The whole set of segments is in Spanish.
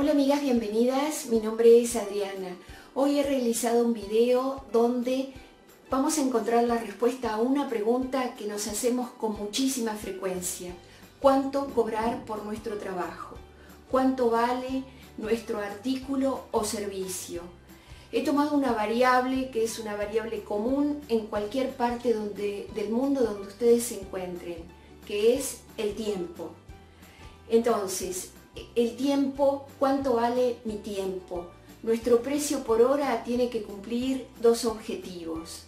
Hola amigas, bienvenidas. Mi nombre es Adriana. Hoy he realizado un video donde vamos a encontrar la respuesta a una pregunta que nos hacemos con muchísima frecuencia. ¿Cuánto cobrar por nuestro trabajo? ¿Cuánto vale nuestro artículo o servicio? He tomado una variable que es una variable común en cualquier parte del mundo donde ustedes se encuentren, que es el tiempo. Entonces, el tiempo, ¿cuánto vale mi tiempo? Nuestro precio por hora tiene que cumplir dos objetivos.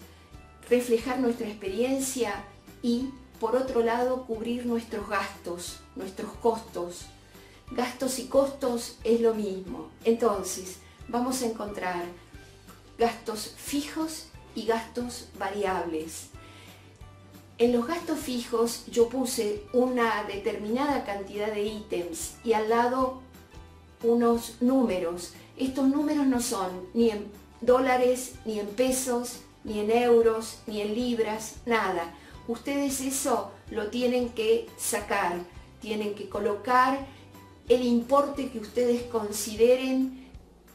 Reflejar nuestra experiencia y, por otro lado, cubrir nuestros gastos, nuestros costos. Gastos y costos es lo mismo. Entonces, vamos a encontrar gastos fijos y gastos variables. En los gastos fijos yo puse una determinada cantidad de ítems y al lado unos números. Estos números no son ni en dólares, ni en pesos, ni en euros, ni en libras, nada. Ustedes eso lo tienen que sacar, tienen que colocar el importe que ustedes consideren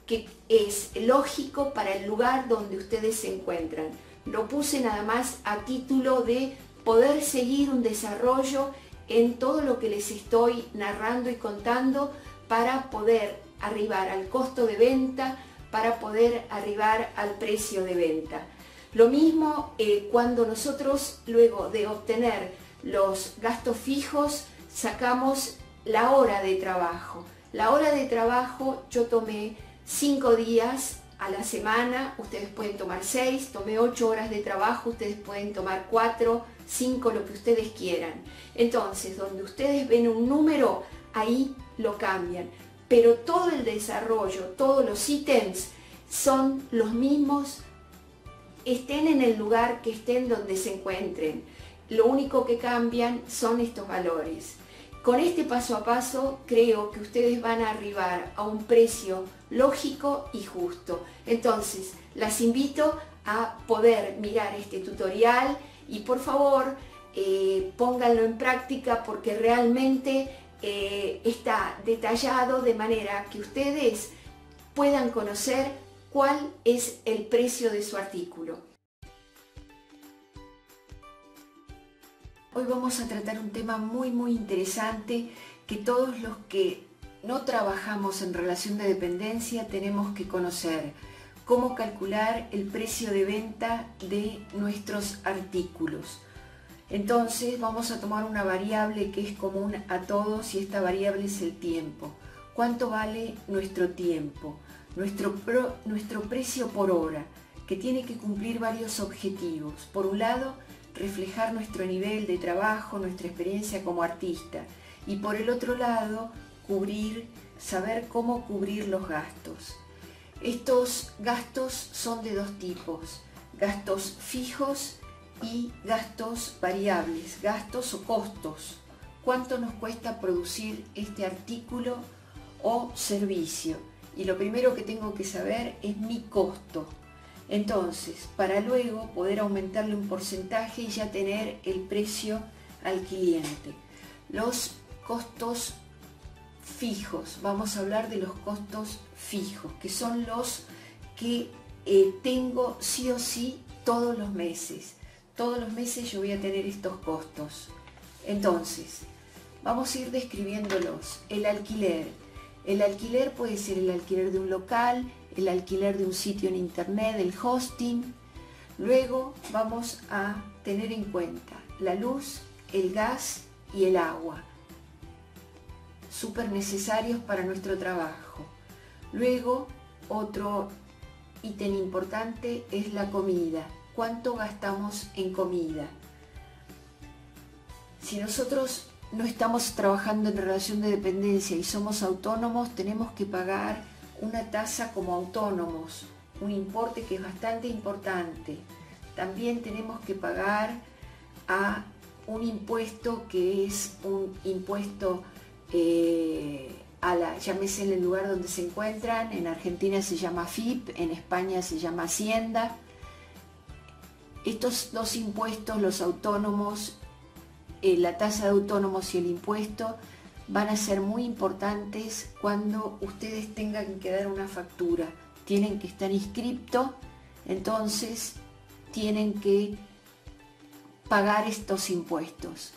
que es lógico para el lugar donde ustedes se encuentran. Lo puse nada más a título de poder seguir un desarrollo en todo lo que les estoy narrando y contando para poder arribar al costo de venta, para poder arribar al precio de venta. Lo mismo eh, cuando nosotros luego de obtener los gastos fijos sacamos la hora de trabajo. La hora de trabajo yo tomé cinco días a la semana, ustedes pueden tomar seis, tomé ocho horas de trabajo, ustedes pueden tomar cuatro, cinco, lo que ustedes quieran. Entonces, donde ustedes ven un número, ahí lo cambian. Pero todo el desarrollo, todos los ítems son los mismos, estén en el lugar que estén donde se encuentren. Lo único que cambian son estos valores. Con este paso a paso creo que ustedes van a arribar a un precio lógico y justo. Entonces, las invito a poder mirar este tutorial y por favor eh, pónganlo en práctica porque realmente eh, está detallado de manera que ustedes puedan conocer cuál es el precio de su artículo. Hoy vamos a tratar un tema muy muy interesante que todos los que no trabajamos en relación de dependencia tenemos que conocer cómo calcular el precio de venta de nuestros artículos. Entonces vamos a tomar una variable que es común a todos y esta variable es el tiempo. ¿Cuánto vale nuestro tiempo? Nuestro, nuestro precio por hora, que tiene que cumplir varios objetivos. Por un lado, reflejar nuestro nivel de trabajo, nuestra experiencia como artista. Y por el otro lado, cubrir, saber cómo cubrir los gastos. Estos gastos son de dos tipos, gastos fijos y gastos variables, gastos o costos. ¿Cuánto nos cuesta producir este artículo o servicio? Y lo primero que tengo que saber es mi costo, entonces, para luego poder aumentarle un porcentaje y ya tener el precio al cliente. Los costos fijos, vamos a hablar de los costos fijos, que son los que eh, tengo sí o sí todos los meses. Todos los meses yo voy a tener estos costos. Entonces, vamos a ir describiéndolos. El alquiler. El alquiler puede ser el alquiler de un local, el alquiler de un sitio en internet, el hosting. Luego vamos a tener en cuenta la luz, el gas y el agua, súper necesarios para nuestro trabajo. Luego, otro ítem importante es la comida. ¿Cuánto gastamos en comida? Si nosotros no estamos trabajando en relación de dependencia y somos autónomos, tenemos que pagar una tasa como autónomos, un importe que es bastante importante. También tenemos que pagar a un impuesto que es un impuesto eh, a la, llámese en el lugar donde se encuentran, en Argentina se llama FIP, en España se llama Hacienda. Estos dos impuestos, los autónomos, eh, la tasa de autónomos y el impuesto, van a ser muy importantes cuando ustedes tengan que dar una factura. Tienen que estar inscriptos, entonces tienen que pagar estos impuestos.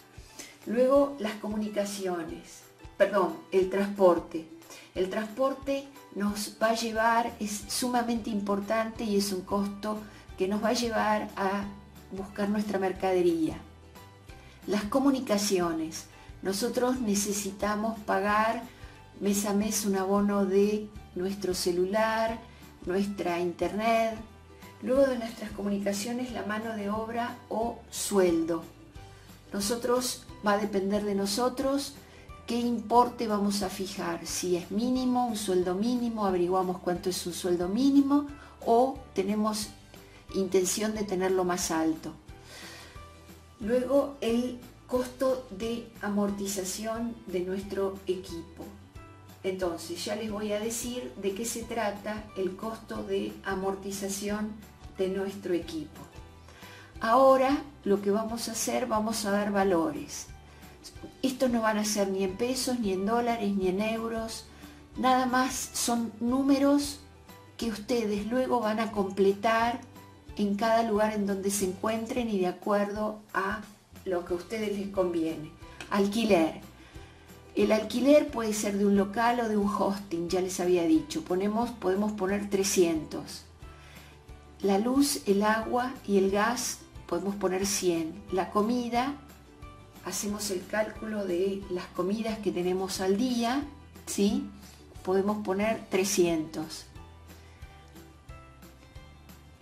Luego las comunicaciones, perdón, el transporte. El transporte nos va a llevar, es sumamente importante y es un costo que nos va a llevar a buscar nuestra mercadería. Las comunicaciones. Nosotros necesitamos pagar mes a mes un abono de nuestro celular, nuestra internet, luego de nuestras comunicaciones la mano de obra o sueldo. Nosotros va a depender de nosotros qué importe vamos a fijar, si es mínimo, un sueldo mínimo, averiguamos cuánto es un sueldo mínimo o tenemos intención de tenerlo más alto. Luego el costo de amortización de nuestro equipo. Entonces ya les voy a decir de qué se trata el costo de amortización de nuestro equipo. Ahora lo que vamos a hacer, vamos a dar valores. Estos no van a ser ni en pesos, ni en dólares, ni en euros. Nada más son números que ustedes luego van a completar en cada lugar en donde se encuentren y de acuerdo a lo que a ustedes les conviene. Alquiler. El alquiler puede ser de un local o de un hosting, ya les había dicho. Ponemos, podemos poner 300. La luz, el agua y el gas podemos poner 100. La comida, hacemos el cálculo de las comidas que tenemos al día, ¿sí? Podemos poner 300.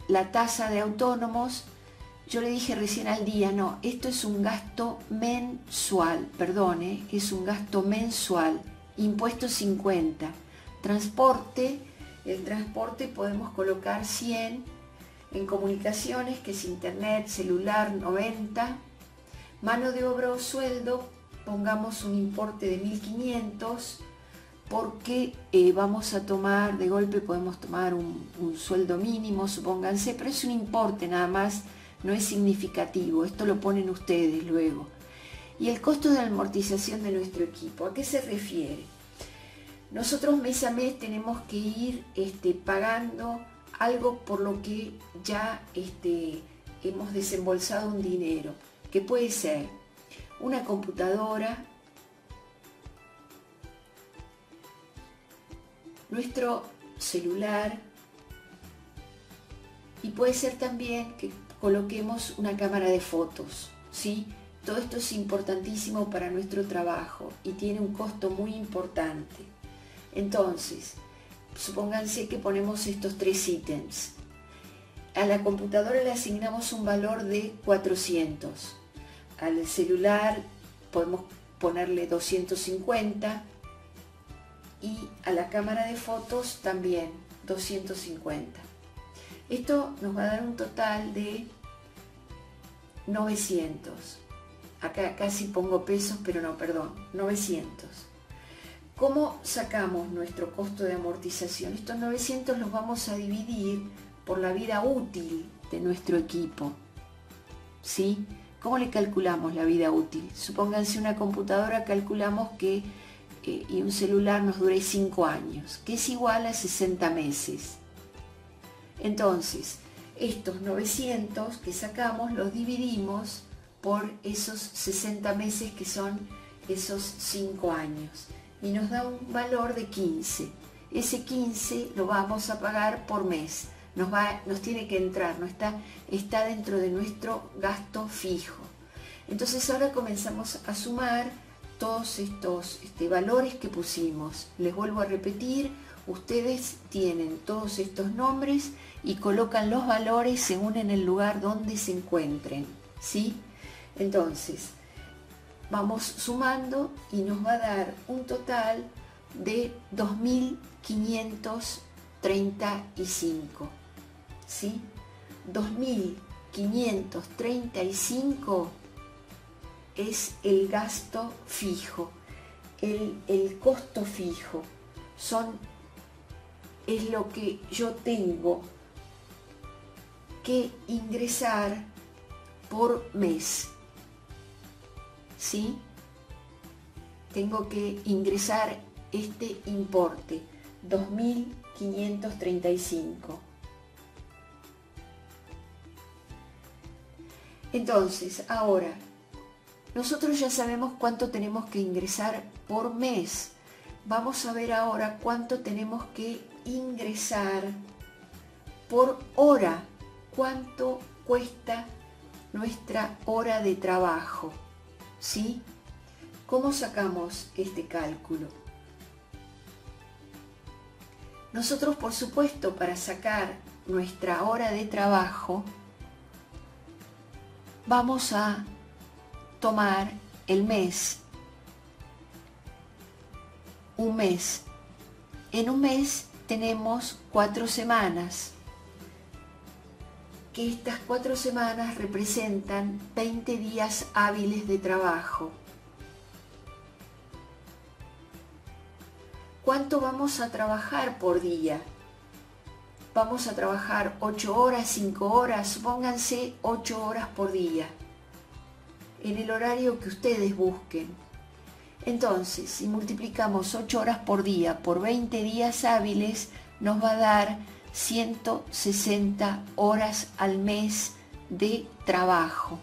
La tasa de autónomos, yo le dije recién al día, no, esto es un gasto mensual, perdone, es un gasto mensual. Impuesto 50. Transporte, el transporte podemos colocar 100 en comunicaciones, que es internet, celular, 90. Mano de obra o sueldo, pongamos un importe de 1.500 porque eh, vamos a tomar, de golpe podemos tomar un, un sueldo mínimo, supónganse, pero es un importe nada más, no es significativo, esto lo ponen ustedes luego. Y el costo de amortización de nuestro equipo, ¿a qué se refiere? Nosotros mes a mes tenemos que ir este, pagando algo por lo que ya este, hemos desembolsado un dinero, que puede ser una computadora, nuestro celular y puede ser también que coloquemos una cámara de fotos, ¿sí? Todo esto es importantísimo para nuestro trabajo y tiene un costo muy importante. Entonces, supónganse que ponemos estos tres ítems. A la computadora le asignamos un valor de 400. Al celular podemos ponerle 250 y a la cámara de fotos también 250. Esto nos va a dar un total de 900. Acá casi pongo pesos, pero no, perdón, 900. ¿Cómo sacamos nuestro costo de amortización? Estos 900 los vamos a dividir por la vida útil de nuestro equipo. ¿Sí? ¿Cómo le calculamos la vida útil? Supónganse una computadora, calculamos que eh, y un celular nos dure 5 años, que es igual a 60 meses. Entonces, estos 900 que sacamos los dividimos por esos 60 meses que son esos 5 años y nos da un valor de 15. Ese 15 lo vamos a pagar por mes. Nos, va, nos tiene que entrar, no está, está dentro de nuestro gasto fijo. Entonces ahora comenzamos a sumar todos estos este, valores que pusimos. Les vuelvo a repetir, ustedes tienen todos estos nombres y colocan los valores según en el lugar donde se encuentren. ¿sí? Entonces, vamos sumando y nos va a dar un total de 2.535. ¿Sí? 2.535 es el gasto fijo, el, el, costo fijo. Son, es lo que yo tengo que ingresar por mes. ¿sí? tengo que ingresar este importe, 2.535. Entonces, ahora, nosotros ya sabemos cuánto tenemos que ingresar por mes. Vamos a ver ahora cuánto tenemos que ingresar por hora. Cuánto cuesta nuestra hora de trabajo. ¿Sí? ¿Cómo sacamos este cálculo? Nosotros, por supuesto, para sacar nuestra hora de trabajo, vamos a tomar el mes. Un mes. En un mes tenemos cuatro semanas, que estas cuatro semanas representan 20 días hábiles de trabajo. ¿Cuánto vamos a trabajar por día? vamos a trabajar 8 horas, 5 horas, pónganse 8 horas por día, en el horario que ustedes busquen. Entonces, si multiplicamos 8 horas por día por 20 días hábiles, nos va a dar 160 horas al mes de trabajo,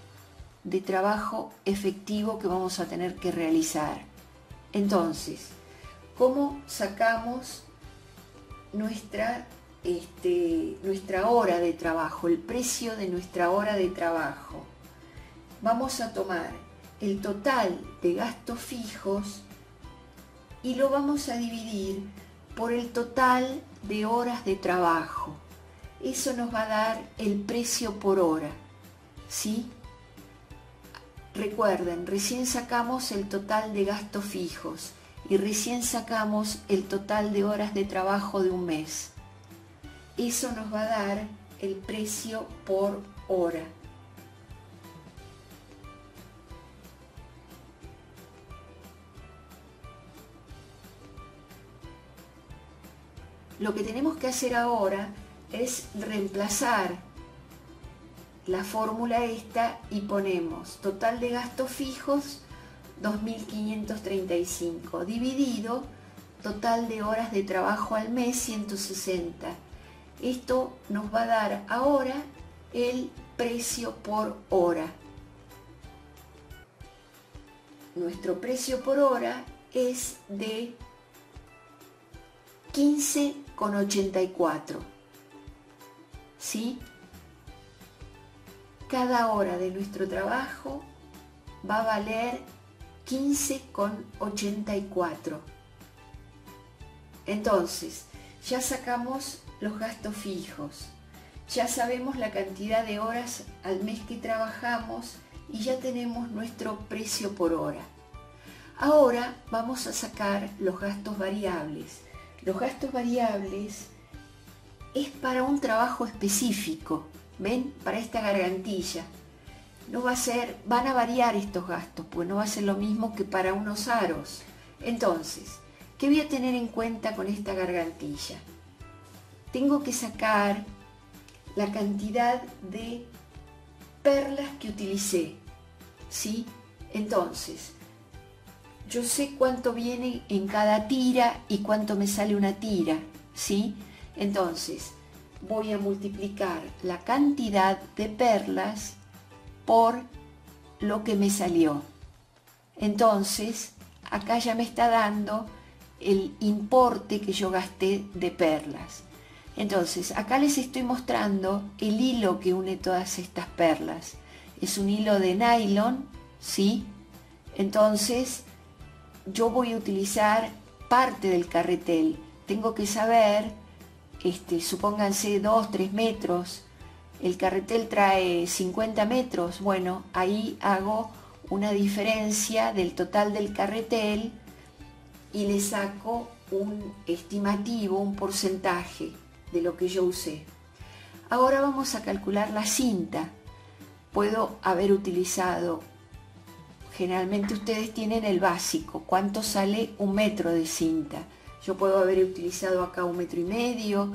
de trabajo efectivo que vamos a tener que realizar. Entonces, ¿cómo sacamos nuestra este, nuestra hora de trabajo, el precio de nuestra hora de trabajo. Vamos a tomar el total de gastos fijos y lo vamos a dividir por el total de horas de trabajo. Eso nos va a dar el precio por hora. ¿Sí? Recuerden, recién sacamos el total de gastos fijos y recién sacamos el total de horas de trabajo de un mes eso nos va a dar el precio por hora. Lo que tenemos que hacer ahora es reemplazar la fórmula esta y ponemos total de gastos fijos 2.535 dividido total de horas de trabajo al mes 160 esto nos va a dar ahora el precio por hora. Nuestro precio por hora es de 15,84. ¿Sí? Cada hora de nuestro trabajo va a valer 15,84. Entonces, ya sacamos los gastos fijos. Ya sabemos la cantidad de horas al mes que trabajamos y ya tenemos nuestro precio por hora. Ahora vamos a sacar los gastos variables. Los gastos variables es para un trabajo específico, ¿ven? Para esta gargantilla. No va a ser, van a variar estos gastos, pues no va a ser lo mismo que para unos aros. Entonces, ¿qué voy a tener en cuenta con esta gargantilla? tengo que sacar la cantidad de perlas que utilicé. ¿Sí? Entonces, yo sé cuánto viene en cada tira y cuánto me sale una tira. ¿Sí? Entonces, voy a multiplicar la cantidad de perlas por lo que me salió. Entonces, acá ya me está dando el importe que yo gasté de perlas. Entonces, acá les estoy mostrando el hilo que une todas estas perlas. Es un hilo de nylon, ¿sí? Entonces, yo voy a utilizar parte del carretel. Tengo que saber, este, supónganse 2, 3 metros. El carretel trae 50 metros. Bueno, ahí hago una diferencia del total del carretel y le saco un estimativo, un porcentaje de lo que yo usé. Ahora vamos a calcular la cinta. Puedo haber utilizado, generalmente ustedes tienen el básico, cuánto sale un metro de cinta. Yo puedo haber utilizado acá un metro y medio,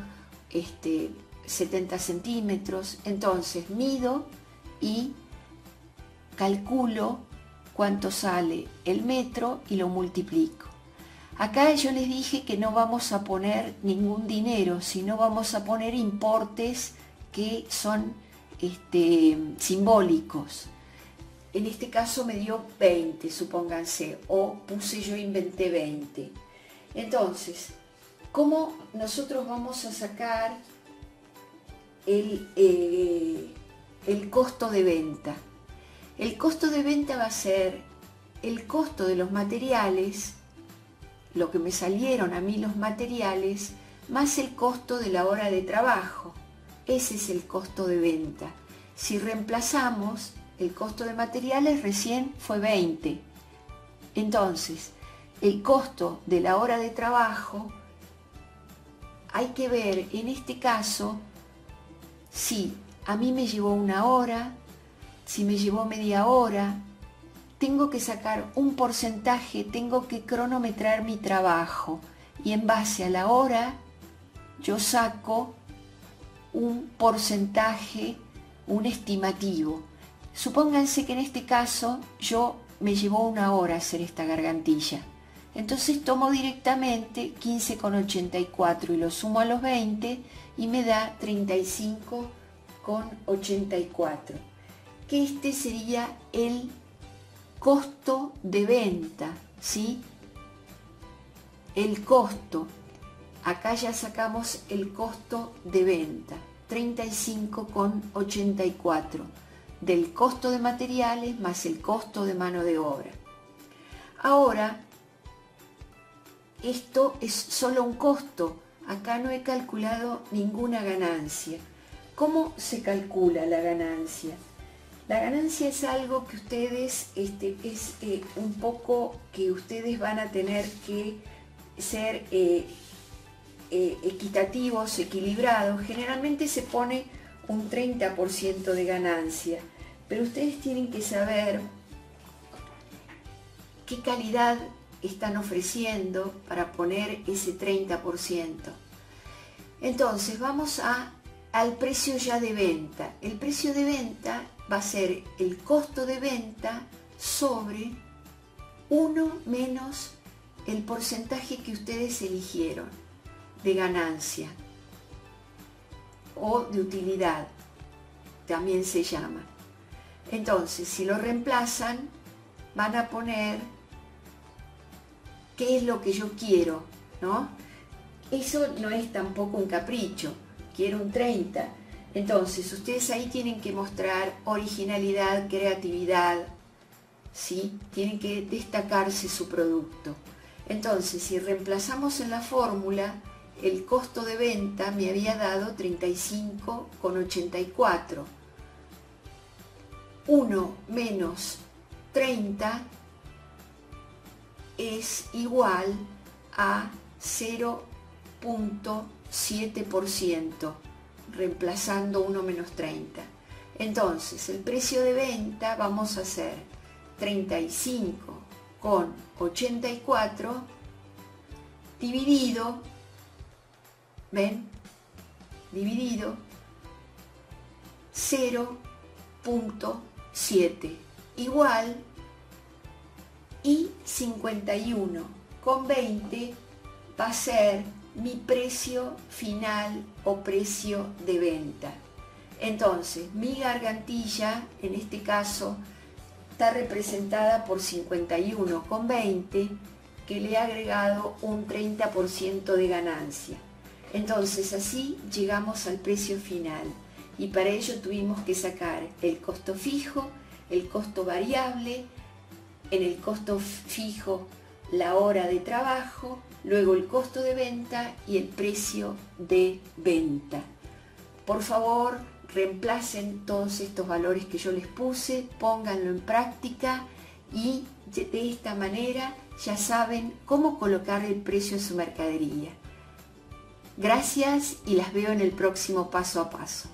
este, 70 centímetros. Entonces mido y calculo cuánto sale el metro y lo multiplico. Acá yo les dije que no vamos a poner ningún dinero, sino vamos a poner importes que son este, simbólicos. En este caso me dio 20, supónganse, o puse yo inventé 20. Entonces, ¿cómo nosotros vamos a sacar el, eh, el costo de venta? El costo de venta va a ser el costo de los materiales, lo que me salieron a mí los materiales, más el costo de la hora de trabajo. Ese es el costo de venta. Si reemplazamos, el costo de materiales recién fue 20. Entonces, el costo de la hora de trabajo, hay que ver en este caso si a mí me llevó una hora, si me llevó media hora, tengo que sacar un porcentaje, tengo que cronometrar mi trabajo y en base a la hora yo saco un porcentaje, un estimativo. Supónganse que en este caso yo me llevó una hora hacer esta gargantilla. Entonces tomo directamente 15,84 y lo sumo a los 20 y me da 35,84 que este sería el costo de venta, ¿sí? El costo. Acá ya sacamos el costo de venta, 35,84 del costo de materiales más el costo de mano de obra. Ahora, esto es solo un costo. Acá no he calculado ninguna ganancia. ¿Cómo se calcula la ganancia? La ganancia es algo que ustedes, este, es eh, un poco que ustedes van a tener que ser eh, eh, equitativos, equilibrados. Generalmente se pone un 30% de ganancia, pero ustedes tienen que saber qué calidad están ofreciendo para poner ese 30%. Entonces vamos a, al precio ya de venta. El precio de venta va a ser el costo de venta sobre 1 menos el porcentaje que ustedes eligieron de ganancia o de utilidad, también se llama. Entonces, si lo reemplazan, van a poner qué es lo que yo quiero, ¿no? Eso no es tampoco un capricho, quiero un 30, entonces, ustedes ahí tienen que mostrar originalidad, creatividad, ¿sí? Tienen que destacarse su producto. Entonces, si reemplazamos en la fórmula, el costo de venta me había dado 35,84. 1 menos 30 es igual a 0.7% reemplazando 1 menos 30. Entonces, el precio de venta vamos a hacer 35 con 84 dividido, ¿ven? Dividido 0.7 igual y 51 con 20 va a ser mi precio final o precio de venta. Entonces, mi gargantilla, en este caso, está representada por 51,20 que le he agregado un 30% de ganancia. Entonces, así llegamos al precio final y para ello tuvimos que sacar el costo fijo, el costo variable, en el costo fijo la hora de trabajo, luego el costo de venta y el precio de venta. Por favor, reemplacen todos estos valores que yo les puse, pónganlo en práctica y de esta manera ya saben cómo colocar el precio a su mercadería. Gracias y las veo en el próximo paso a paso.